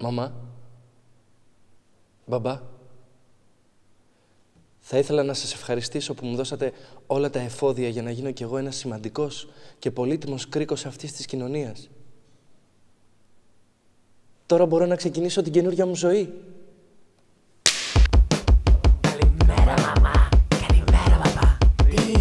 Μαμά, μπαμπά, θα ήθελα να σας ευχαριστήσω που μου δώσατε όλα τα εφόδια για να γίνω κι εγώ ένας σημαντικός και πολύτιμος κρίκος αυτής της κοινωνίας. Τώρα μπορώ να ξεκινήσω την καινούργια μου ζωή. Καλημέρα, μαμά. Καλημέρα, παπά. Τι